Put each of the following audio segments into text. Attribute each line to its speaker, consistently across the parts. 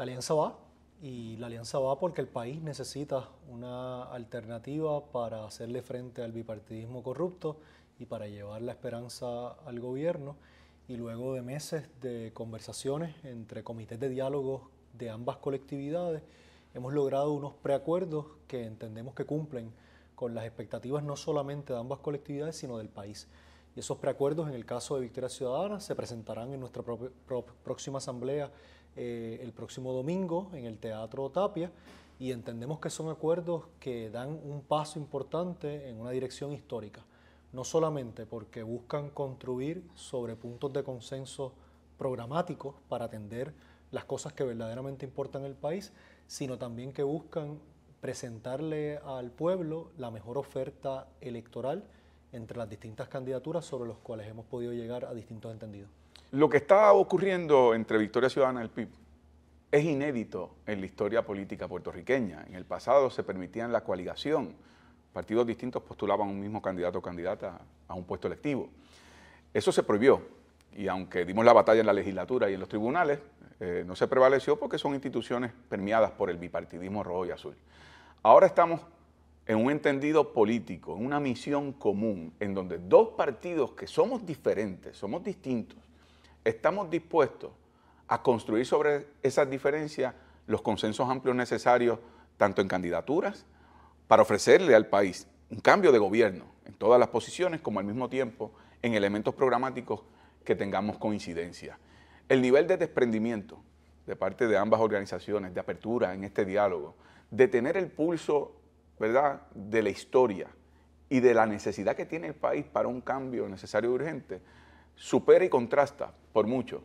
Speaker 1: La alianza va y la alianza va porque el país necesita una alternativa para hacerle frente al bipartidismo corrupto y para llevar la esperanza al gobierno. Y luego de meses de conversaciones entre comités de diálogo de ambas colectividades, hemos logrado unos preacuerdos que entendemos que cumplen con las expectativas no solamente de ambas colectividades, sino del país. Y esos preacuerdos, en el caso de Victoria Ciudadana, se presentarán en nuestra próxima asamblea eh, el próximo domingo en el Teatro Tapia y entendemos que son acuerdos que dan un paso importante en una dirección histórica, no solamente porque buscan construir sobre puntos de consenso programáticos para atender las cosas que verdaderamente importan el país, sino también que buscan presentarle al pueblo la mejor oferta electoral entre las distintas candidaturas sobre los cuales hemos podido llegar a distintos entendidos.
Speaker 2: Lo que está ocurriendo entre Victoria Ciudadana y el PIB es inédito en la historia política puertorriqueña. En el pasado se permitían la coaligación. Partidos distintos postulaban un mismo candidato o candidata a un puesto electivo. Eso se prohibió y aunque dimos la batalla en la legislatura y en los tribunales, eh, no se prevaleció porque son instituciones permeadas por el bipartidismo rojo y azul. Ahora estamos en un entendido político, en una misión común, en donde dos partidos que somos diferentes, somos distintos, estamos dispuestos a construir sobre esas diferencias los consensos amplios necesarios, tanto en candidaturas, para ofrecerle al país un cambio de gobierno en todas las posiciones, como al mismo tiempo en elementos programáticos que tengamos coincidencia. El nivel de desprendimiento de parte de ambas organizaciones, de apertura en este diálogo, de tener el pulso ¿verdad?, de la historia y de la necesidad que tiene el país para un cambio necesario y urgente, supera y contrasta por mucho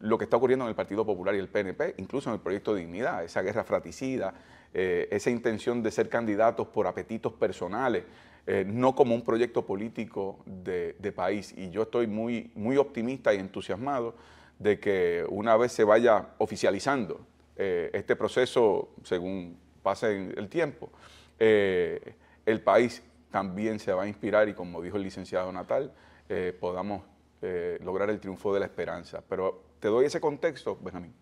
Speaker 2: lo que está ocurriendo en el Partido Popular y el PNP, incluso en el proyecto de Dignidad, esa guerra fratricida, eh, esa intención de ser candidatos por apetitos personales, eh, no como un proyecto político de, país. Y yo estoy muy, muy optimista y entusiasmado de que una vez se vaya oficializando eh, este proceso, según pase el tiempo, el país también se va a inspirar y como dijo el licenciado Natal, podamos eh, lograr el triunfo de la esperanza. Pero te doy ese contexto, Benjamín,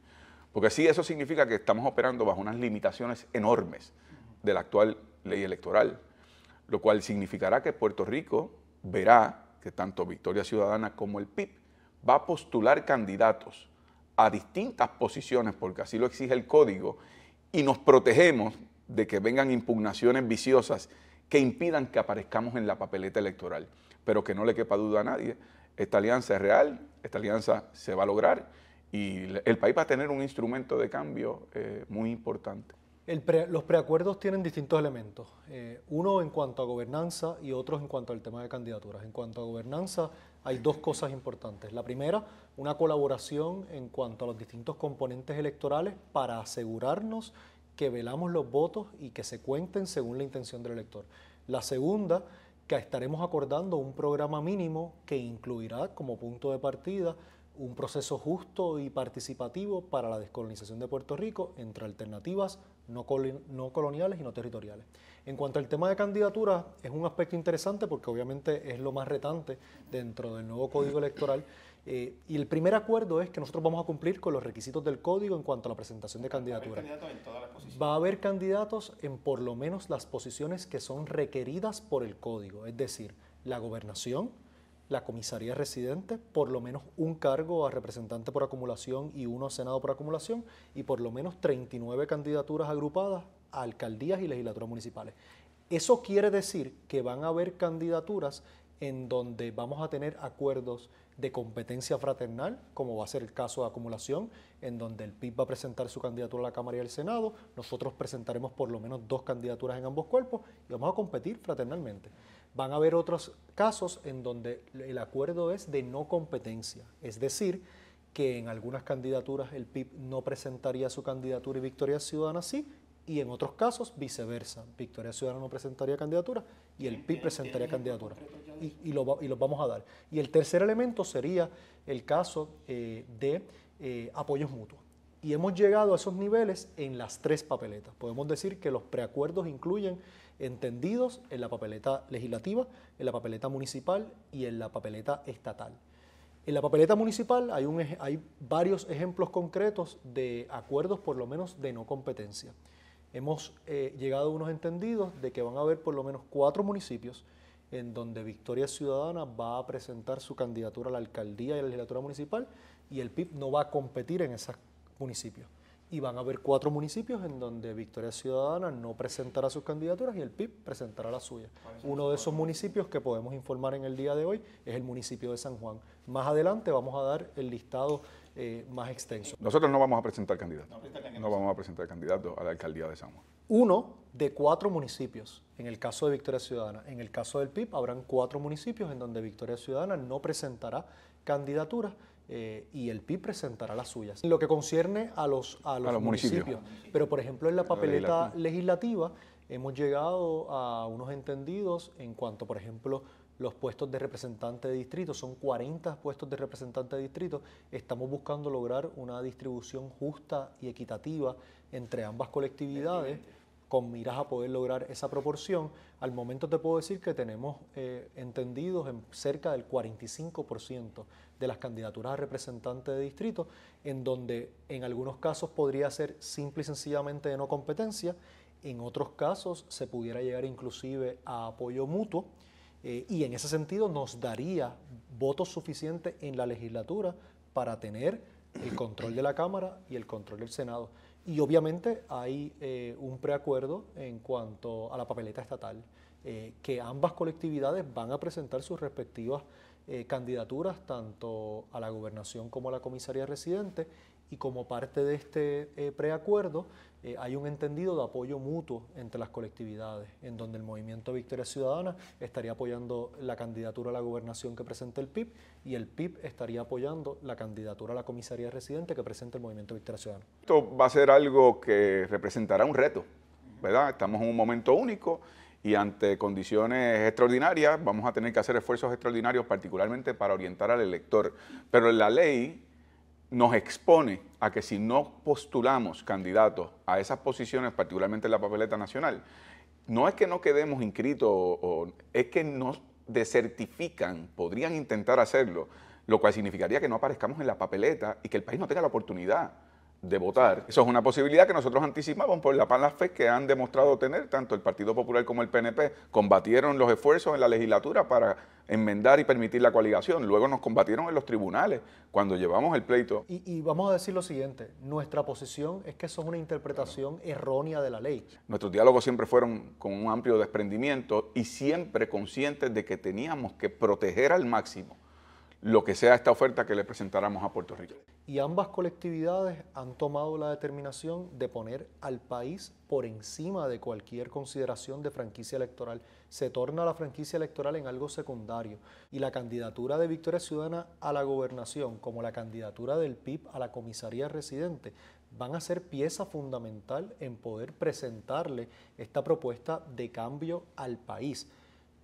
Speaker 2: porque sí eso significa que estamos operando bajo unas limitaciones enormes de la actual ley electoral, lo cual significará que Puerto Rico verá que tanto Victoria Ciudadana como el PIB va a postular candidatos a distintas posiciones, porque así lo exige el código, y nos protegemos de que vengan impugnaciones viciosas que impidan que aparezcamos en la papeleta electoral. Pero que no le quepa duda a nadie, esta alianza es real, esta alianza se va a lograr y el país va a tener un instrumento de cambio eh, muy importante.
Speaker 1: los preacuerdos tienen distintos elementos, eh, uno en cuanto a gobernanza y otros en cuanto al tema de candidaturas. En cuanto a gobernanza hay dos cosas importantes. La primera, una colaboración en cuanto a los distintos componentes electorales para asegurarnos que velamos los votos y que se cuenten según la intención del elector. La segunda, que estaremos acordando un programa mínimo que incluirá como punto de partida un proceso justo y participativo para la descolonización de Puerto Rico entre alternativas no, coloniales y no territoriales. En cuanto al tema de candidatura, es un aspecto interesante porque obviamente es lo más retante dentro del nuevo código electoral eh, y el primer acuerdo es que nosotros vamos a cumplir con los requisitos del código en cuanto a la presentación de candidaturas. Va a haber candidatos en por lo menos las posiciones que son requeridas por el código, es decir, la gobernación, la comisaría residente, por lo menos un cargo a representante por acumulación y uno a senado por acumulación, y por lo menos 39 candidaturas agrupadas a alcaldías y legislaturas municipales. Eso quiere decir que van a haber candidaturas en donde vamos a tener acuerdos de competencia fraternal, como va a ser el caso de acumulación, en donde el PIB va a presentar su candidatura a la Cámara y al Senado, nosotros presentaremos por lo menos dos candidaturas en ambos cuerpos y vamos a competir fraternalmente. Van a haber otros casos en donde el acuerdo es de no competencia, es decir, que en algunas candidaturas el PIB no presentaría su candidatura y Victoria Ciudadana sí, y en otros casos viceversa. Victoria Ciudadana no presentaría candidatura y el PIB presentaría candidatura. Y, y, lo, y los vamos a dar. Y el tercer elemento sería el caso eh, de eh, apoyos mutuos. Y hemos llegado a esos niveles en las tres papeletas. Podemos decir que los preacuerdos incluyen entendidos en la papeleta legislativa, en la papeleta municipal y en la papeleta estatal. En la papeleta municipal hay, un, hay varios ejemplos concretos de acuerdos por lo menos de no competencia. Hemos eh, llegado a unos entendidos de que van a haber por lo menos cuatro municipios en donde Victoria Ciudadana va a presentar su candidatura a la alcaldía y a la legislatura municipal y el PIB no va a competir en esos municipios y van a haber cuatro municipios en donde Victoria Ciudadana no presentará sus candidaturas y el PIB presentará la suya. Uno de esos municipios que podemos informar en el día de hoy es el municipio de San Juan. Más adelante vamos a dar el listado eh, más extenso.
Speaker 2: Nosotros no vamos a presentar candidatos. No, vamos a presentar candidatos a la alcaldía de San Juan.
Speaker 1: Uno de cuatro municipios, en el caso de Victoria Ciudadana. En el caso del PIB habrán cuatro municipios en donde Victoria Ciudadana no presentará candidaturas eh, y el PIB presentará las suyas. En lo que concierne a los, a los, municipios. Pero, por ejemplo, en la papeleta legislativa hemos llegado a unos entendidos en cuanto, por ejemplo, los puestos de representante de distrito, son 40 puestos de representante de distrito, estamos buscando lograr una distribución justa y equitativa entre ambas colectividades con miras a poder lograr esa proporción. Al momento te puedo decir que tenemos eh, entendidos en cerca del 45% de las candidaturas a representantes de distrito, en donde en algunos casos podría ser simple y sencillamente de no competencia, en otros casos se pudiera llegar inclusive a apoyo mutuo, eh, y en ese sentido nos daría votos suficientes en la legislatura para tener el control de la Cámara y el control del Senado. Y obviamente hay eh, un preacuerdo en cuanto a la papeleta estatal, eh, que ambas colectividades van a presentar sus respectivas candidaturas tanto a la gobernación como a la comisaría residente y como parte de este preacuerdo hay un entendido de apoyo mutuo entre las colectividades, en donde el Movimiento Victoria Ciudadana estaría apoyando la candidatura a la gobernación que presenta el PIB y el PIB estaría apoyando la candidatura a la comisaría residente que presenta el Movimiento Victoria Ciudadana.
Speaker 2: Esto va a ser algo que representará un reto, ¿verdad? Estamos en un momento único y ante condiciones extraordinarias vamos a tener que hacer esfuerzos extraordinarios particularmente para orientar al elector. Pero la ley nos expone a que si no postulamos candidatos a esas posiciones, particularmente en la papeleta nacional, no es que no quedemos inscritos, o, es que nos desertifican, podrían intentar hacerlo, lo cual significaría que no aparezcamos en la papeleta y que el país no tenga la oportunidad de votar. Eso es una posibilidad que nosotros anticipamos por la mala fe que han demostrado tener tanto el Partido Popular como el PNP. Combatieron los esfuerzos en la legislatura para enmendar y permitir la coaligación. Luego nos combatieron en los tribunales cuando llevamos el pleito.
Speaker 1: Y, vamos a decir lo siguiente, nuestra posición es que eso es una interpretación errónea de la ley.
Speaker 2: Nuestros diálogos siempre fueron con un amplio desprendimiento y siempre conscientes de que teníamos que proteger al máximo lo que sea esta oferta que le presentáramos a Puerto Rico.
Speaker 1: Y ambas colectividades han tomado la determinación de poner al país por encima de cualquier consideración de franquicia electoral. Se torna la franquicia electoral en algo secundario y la candidatura de Victoria Ciudadana a la gobernación como la candidatura del PIB a la comisaría residente van a ser pieza fundamental en poder presentarle esta propuesta de cambio al país.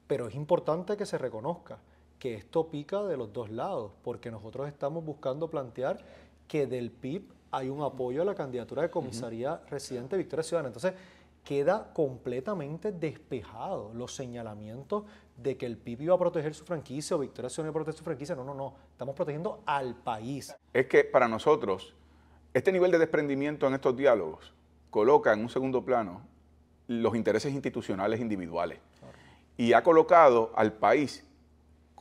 Speaker 1: Pero es importante que se reconozca que esto pica de los dos lados, porque nosotros estamos buscando plantear que del PIB hay un apoyo a la candidatura de comisaría residente Victoria Ciudadana. Entonces, queda completamente despejado los señalamientos de que el PIB iba a proteger su franquicia o Victoria Ciudadana iba a proteger su franquicia. No, no, no. Estamos protegiendo al país.
Speaker 2: Es que para nosotros, este nivel de desprendimiento en estos diálogos coloca en un segundo plano los intereses institucionales individuales y ha colocado al país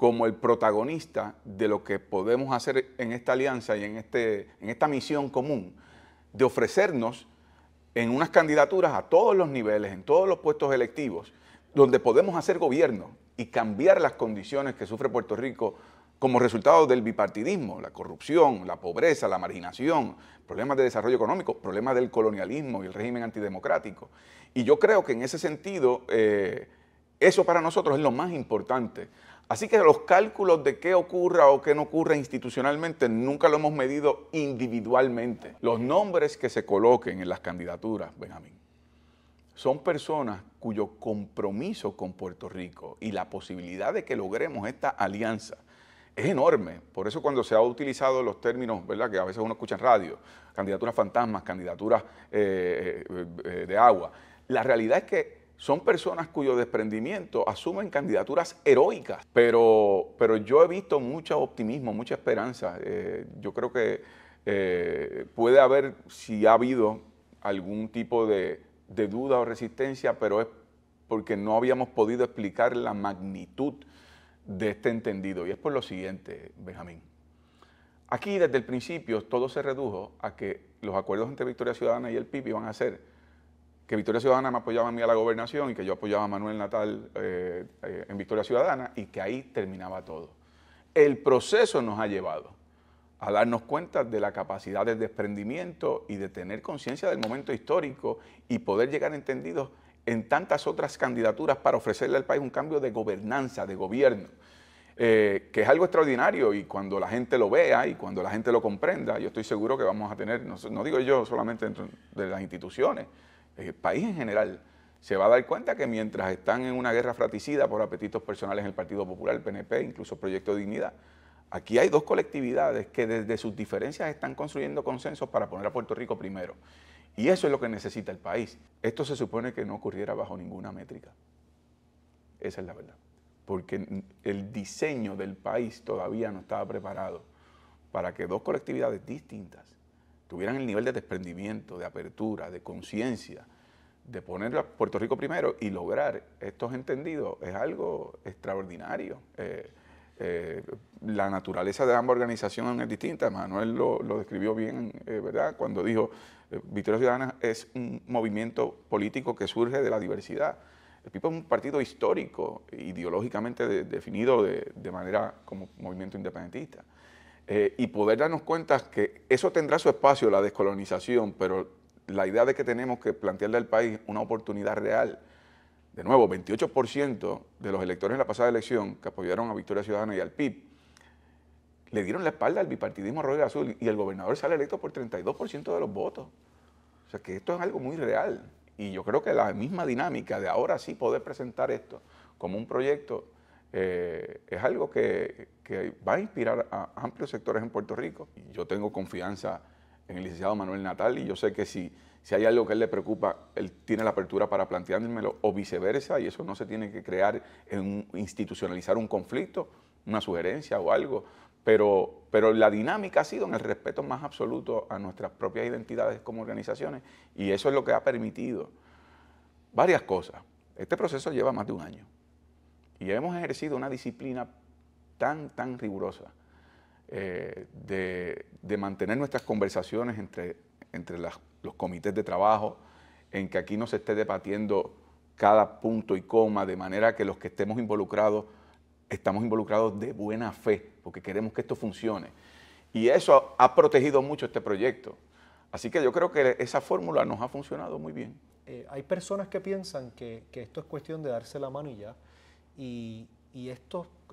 Speaker 2: como el protagonista de lo que podemos hacer en esta alianza y en, este, en esta misión común, de ofrecernos en unas candidaturas a todos los niveles, en todos los puestos electivos, donde podemos hacer gobierno y cambiar las condiciones que sufre Puerto Rico como resultado del bipartidismo, la corrupción, la pobreza, la marginación, problemas de desarrollo económico, problemas del colonialismo y el régimen antidemocrático. Y yo creo que en ese sentido, eh, eso para nosotros es lo más importante. Así que los cálculos de qué ocurra o qué no ocurra institucionalmente nunca lo hemos medido individualmente. Los nombres que se coloquen en las candidaturas, Benjamín, son personas cuyo compromiso con Puerto Rico y la posibilidad de que logremos esta alianza es enorme. Por eso cuando se ha utilizado los términos, ¿verdad? Que a veces uno escucha en radio, candidaturas fantasmas, candidaturas eh, eh, eh, de agua. La realidad es que son personas cuyo desprendimiento asumen candidaturas heroicas, pero, pero yo he visto mucho optimismo, mucha esperanza. Eh, yo creo que eh, puede haber, si ha habido algún tipo de, de duda o resistencia, pero es porque no habíamos podido explicar la magnitud de este entendido. Y es por lo siguiente, Benjamín. Aquí desde el principio todo se redujo a que los acuerdos entre Victoria Ciudadana y el PIB iban a ser que Victoria Ciudadana me apoyaba a mí a la gobernación y que yo apoyaba a Manuel Natal eh, eh, en Victoria Ciudadana y que ahí terminaba todo. El proceso nos ha llevado a darnos cuenta de la capacidad de desprendimiento y de tener conciencia del momento histórico y poder llegar entendidos en tantas otras candidaturas para ofrecerle al país un cambio de gobernanza, de gobierno, eh, que es algo extraordinario y cuando la gente lo vea y cuando la gente lo comprenda, yo estoy seguro que vamos a tener, no, digo yo solamente dentro de las instituciones, el país en general se va a dar cuenta que mientras están en una guerra fratricida por apetitos personales en el Partido Popular, el PNP, incluso Proyecto de Dignidad, aquí hay dos colectividades que desde sus diferencias están construyendo consensos para poner a Puerto Rico primero. Y eso es lo que necesita el país. Esto se supone que no ocurriera bajo ninguna métrica. Esa es la verdad. Porque el diseño del país todavía no estaba preparado para que dos colectividades distintas tuvieran el nivel de desprendimiento, de apertura, de conciencia, de poner a Puerto Rico primero y lograr estos entendidos es algo extraordinario. Eh, eh, la naturaleza de ambas organizaciones es distinta. Manuel lo, describió bien, eh, ¿verdad? Cuando dijo, Victoria Ciudadana es un movimiento político que surge de la diversidad. El PIB es un partido histórico, ideológicamente definido de, de, manera como movimiento independentista. Eh, y poder darnos cuenta que eso tendrá su espacio, la descolonización, pero la idea de que tenemos que plantearle al país una oportunidad real. De nuevo, 28% de los electores en la pasada elección que apoyaron a Victoria Ciudadana y al PIB le dieron la espalda al bipartidismo rojo y azul y el gobernador sale electo por 32% de los votos. O sea que esto es algo muy real. Y yo creo que la misma dinámica de ahora sí poder presentar esto como un proyecto eh, es algo que, va a inspirar a amplios sectores en Puerto Rico. Yo tengo confianza en el licenciado Manuel Natal y yo sé que si, si hay algo que él le preocupa, él tiene la apertura para planteármelo o viceversa y eso no se tiene que crear en institucionalizar un conflicto, una sugerencia o algo. Pero, pero la dinámica ha sido en el respeto más absoluto a nuestras propias identidades como organizaciones y eso es lo que ha permitido varias cosas. Este proceso lleva más de un año y hemos ejercido una disciplina tan, tan rigurosa eh, de, mantener nuestras conversaciones entre, entre los comités de trabajo, en que aquí no se esté debatiendo cada punto y coma, de manera que los que estemos involucrados, estamos involucrados de buena fe, porque queremos que esto funcione. Y eso ha protegido mucho este proyecto. Así que yo creo que esa fórmula nos ha funcionado muy bien.
Speaker 1: Eh, hay personas que piensan que, que, esto es cuestión de darse la mano y ya. Y,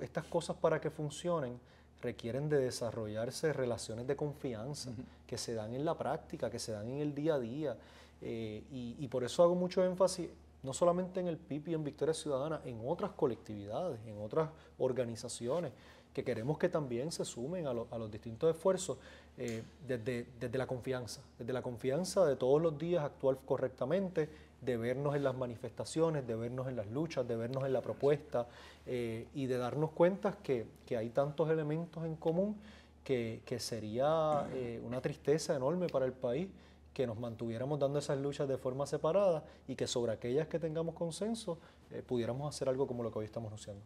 Speaker 1: estas cosas para que funcionen requieren de desarrollarse relaciones de confianza que se dan en la práctica, que se dan en el día a día. Eh, y, por eso hago mucho énfasis no solamente en el PIB y en Victoria Ciudadana, en otras colectividades, en otras organizaciones que queremos que también se sumen a, los distintos esfuerzos eh, desde, desde la confianza, desde la confianza de todos los días actuar correctamente, de vernos en las manifestaciones, de vernos en las luchas, de vernos en la propuesta eh, y de darnos cuenta que, hay tantos elementos en común que, sería eh, una tristeza enorme para el país que nos mantuviéramos dando esas luchas de forma separada y que sobre aquellas que tengamos consenso eh, pudiéramos hacer algo como lo que hoy estamos anunciando.